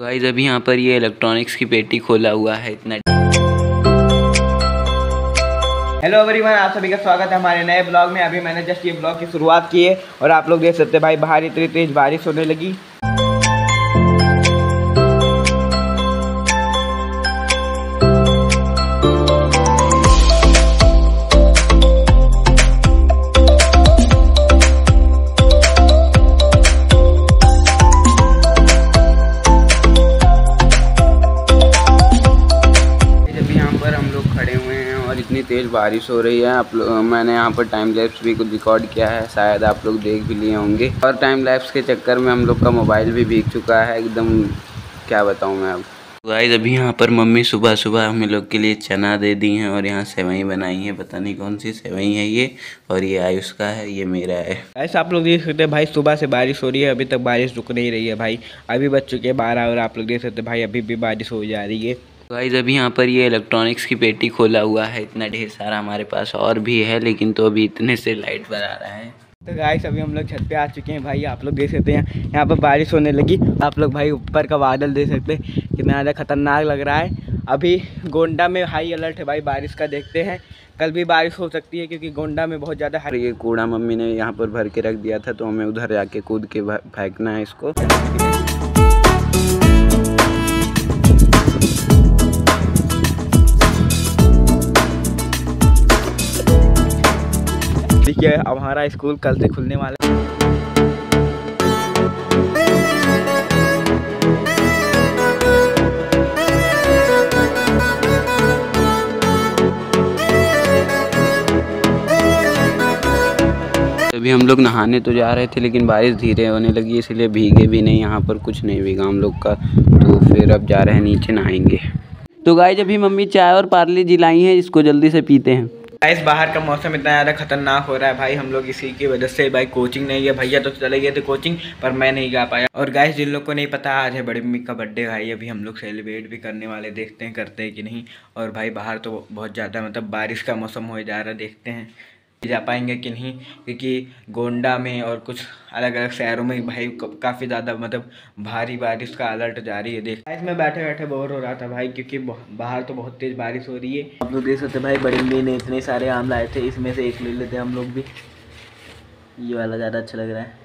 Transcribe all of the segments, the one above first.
Guys अभी यहाँ पर ये इलेक्ट्रॉनिक्स की पेटी खोला हुआ है इतना। हेलो एवरीवन आप सभी का स्वागत है हमारे नए ब्लॉग में। अभी मैंने जस्ट ये ब्लॉग की शुरुआत की है और आप लोग देख सकते हैं, भाई बाहर इतनी तेज बारिश होने लगी। तेज़ बारिश हो रही है। आप लोग मैंने यहाँ पर टाइम लैप्स भी कुछ रिकॉर्ड किया है। शायद आप लोग देख भी लिए होंगे। और टाइम लैप्स के चक्कर में हम लोग का मोबाइल भी भीग चुका है। एकदम क्या बताऊँ मैं अब। गाइस अभी यहाँ पर मम्मी सुबह सुबह हम लोग के लिए चना दे दी हैं और यहाँ सेवई बनाई है। पता नहीं कौन सी सेवई है ये और ये आयुष का है ये मेरा है। ऐसा आप लोग देख सकते हैं भाई सुबह से बारिश हो रही है। अभी तक बारिश रुक नहीं रही है भाई। अभी बज चुके हैं बारह और आप लोग देख सकते हैं भाई अभी भी बारिश हो जा रही है। गाइज़ अभी यहाँ पर ये इलेक्ट्रॉनिक्स की पेटी खोला हुआ है। इतना ढेर सारा हमारे पास और भी है लेकिन तो अभी इतने से लाइट पर आ रहा है। तो गाइस अभी हम लोग छत पे आ चुके हैं। भाई आप लोग देख सकते हैं यहाँ पर बारिश होने लगी। आप लोग भाई ऊपर का बादल देख सकते हैं। कितना ज़्यादा खतरनाक लग रहा है। अभी गोंडा में हाई अलर्ट है भाई बारिश का देखते हैं। कल भी बारिश हो सकती है क्योंकि गोंडा में बहुत ज़्यादा ये कूड़ा मम्मी ने यहाँ पर भर के रख दिया था तो हमें उधर जाके कूद के फेंकना है इसको। देखिए अब हमारा स्कूल कल से खुलने वाला है। अभी हम लोग नहाने तो जा रहे थे, लेकिन बारिश धीरे होने लगी, इसलिए भीगे भी नहीं, यहाँ पर कुछ नहीं भीगा हम लोग का। तो फिर अब जा रहे हैं, नीचे नहाएँगे। तो गाय जब भी मम्मी चाय और पार्ले जी लाई हैं, इसको जल्दी से पीते हैं। गाइस बाहर का मौसम इतना ज़्यादा खतरनाक हो रहा है भाई, हम लोग इसी की वजह से भाई कोचिंग नहीं है भैया तो चले गए थे कोचिंग पर मैं नहीं जा पाया। और गाइस जिन लोग को नहीं पता, आज है बड़ी मम्मी का बर्थडे भाई। अभी हम लोग सेलिब्रेट भी करने वाले, देखते हैं करते हैं कि नहीं। और भाई बाहर तो बहुत ज़्यादा मतलब बारिश का मौसम हो जा रहा है, देखते हैं। जा पाएँगे कि नहीं? क्योंकि गोंडा में और कुछ अलग अलग शहरों में भाई काफ़ी ज़्यादा मतलब भारी बारिश का अलर्ट जारी है। देख इसमें बैठे बैठे बोर हो रहा था भाई, क्योंकि बाहर तो बहुत तेज़ बारिश हो रही है। आप लोग देख सकते भाई, बड़ी ने इतने सारे आम लाए थे, इसमें से एक ले लेते हैं हम लोग भी। ये वाला ज़्यादा अच्छा लग रहा है।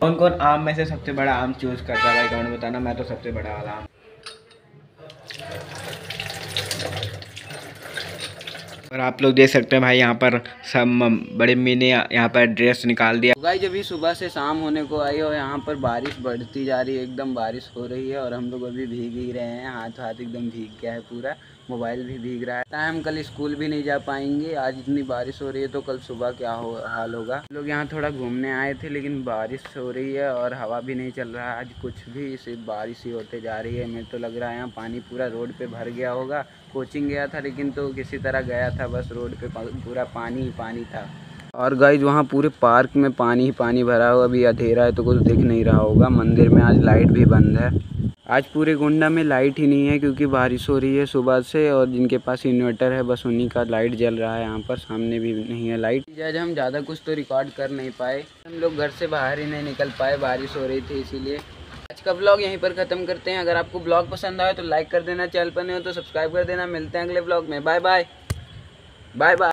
कौन कौन आम में से सबसे बड़ा आम चूज़ करता है भाई? कमेंट बताना, मैं तो सबसे बड़ा वाला आम। और आप लोग देख सकते हैं भाई, यहाँ पर सब बड़े मम्मी ने यहाँ पर ड्रेस निकाल दिया। भाई जब भी सुबह से शाम होने को आई और यहाँ पर बारिश बढ़ती जा रही है, एकदम बारिश हो रही है और हम लोग अभी भीग ही रहे हैं हाथ हाथ एकदम भीग गया है पूरा। मोबाइल भी भीग रहा है। टाइम कल स्कूल भी नहीं जा पाएँगे। आज इतनी बारिश हो रही है तो कल सुबह क्या हो, हाल होगा? लोग यहाँ थोड़ा घूमने आए थे, लेकिन बारिश हो रही है और हवा भी नहीं चल रहा। है आज कुछ भी सिर्फ़ बारिश ही होते जा रही है। मुझे तो लग रहा है यहाँ पानी पूरा रोड पे भर गया होगा। कोचिंग गया था, लेकिन तो किसी तरह गया था बस रोड पे पूरा पानी ही पानी था। और गाइज़ वहाँ पूरे पार्क में पानी ही पानी भरा हुआ, अभी अंधेरा है तो कुछ दिख नहीं रहा होगा। मंदिर में आज लाइट भी बंद है। आज पूरे गोंडा में लाइट ही नहीं है क्योंकि बारिश हो रही है सुबह से और जिनके पास इन्वर्टर है बस उन्हीं का लाइट जल रहा है यहाँ पर सामने भी नहीं है लाइट आज हम ज़्यादा कुछ तो रिकॉर्ड कर नहीं पाए हम लोग घर से बाहर ही नहीं निकल पाए बारिश हो रही थी इसीलिए आज का ब्लॉग यहीं पर ख़त्म करते हैं अगर आपको ब्लॉग पसंद आए तो लाइक कर देना चैनल पर नहीं हो तो सब्सक्राइब कर देना मिलते हैं अगले ब्लॉग में बाय बाय बाय बाय